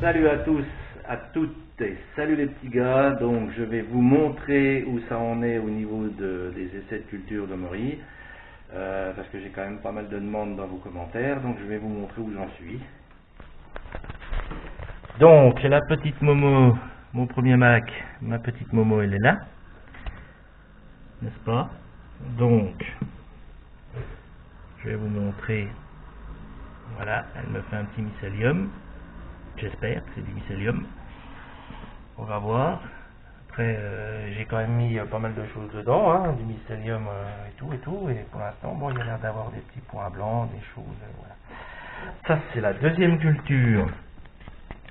Salut à tous, à toutes et salut les petits gars. Donc je vais vous montrer où ça en est au niveau de, des essais de culture de Maury. Euh, parce que j'ai quand même pas mal de demandes dans vos commentaires. Donc je vais vous montrer où j'en suis. Donc la petite Momo, mon premier Mac, ma petite Momo elle est là. N'est-ce pas? Donc je vais vous montrer. Voilà, elle me fait un petit mycélium. J'espère c'est du mycélium. On va voir. Après, euh, j'ai quand même mis euh, pas mal de choses dedans, hein, du mycélium euh, et tout et tout. Et pour l'instant, bon, il y a l'air d'avoir des petits points blancs, des choses. voilà. Ça, c'est la deuxième culture.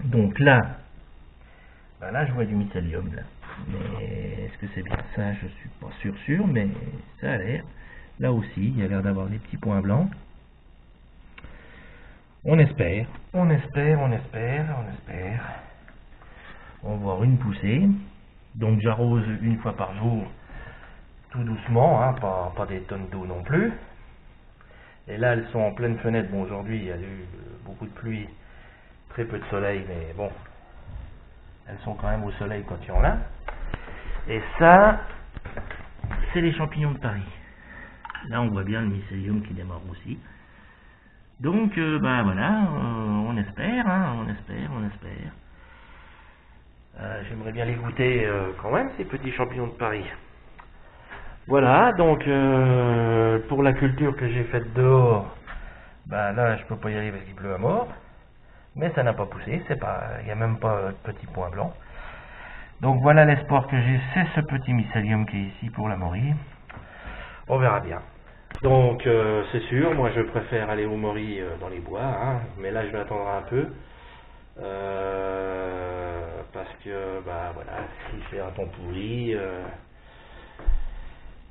Donc là, ben là, je vois du mycélium là. Mais est-ce que c'est bien ça? Je suis pas sûr sûr, mais ça a l'air. Là aussi, il y a l'air d'avoir des petits points blancs. On espère, on espère, on espère, on espère. On va voir une poussée. Donc j'arrose une fois par jour, tout doucement, hein, pas, des tonnes d'eau non plus. Et là, elles sont en pleine fenêtre. Bon, aujourd'hui, il y a eu beaucoup de pluie, très peu de soleil, mais bon, elles sont quand même au soleil quand il y en a. Et ça, c'est les champignons de Paris. Là, on voit bien le mycélium qui démarre aussi. Donc, euh, ben voilà, on espère, hein, on espère, on espère. Euh, J'aimerais bien les goûter euh, quand même, ces petits champignons de Paris. Voilà, donc euh, pour la culture que j'ai faite dehors, ben là, je peux pas y aller parce qu'il pleut à mort. Mais ça n'a pas poussé, c'est pas, il n'y a même pas de petits points blancs. Donc voilà l'espoir que j'ai, c'est ce petit mycélium qui est ici pour la Maury. On verra bien. Donc euh, c'est sûr, moi je préfère aller au Maury euh, dans les bois, hein, mais là je vais attendre un peu. euh, parce que bah voilà, il fait un temps pourri. euh,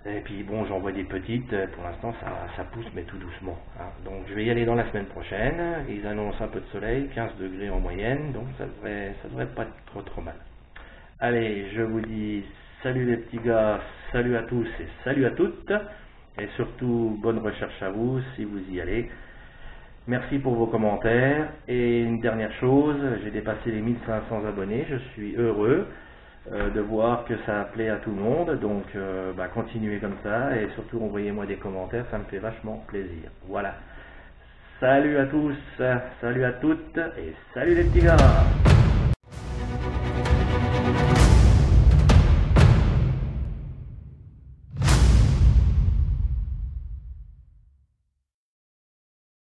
et puis bon, j'en vois des petites, euh, pour l'instant ça, ça pousse mais tout doucement. hein. Donc je vais y aller dans la semaine prochaine. Ils annoncent un peu de soleil, 15 degrés en moyenne, donc ça devrait, ça devrait pas être trop trop mal. Allez, je vous dis salut les petits gars, salut à tous et salut à toutes. Et surtout, bonne recherche à vous si vous y allez. Merci pour vos commentaires. Et une dernière chose, j'ai dépassé les 1500 abonnés. Je suis heureux euh, de voir que ça plaît à tout le monde. Donc, euh, bah, continuez comme ça. Et surtout, envoyez-moi des commentaires. Ça me fait vachement plaisir. Voilà. Salut à tous, salut à toutes et salut les petits gars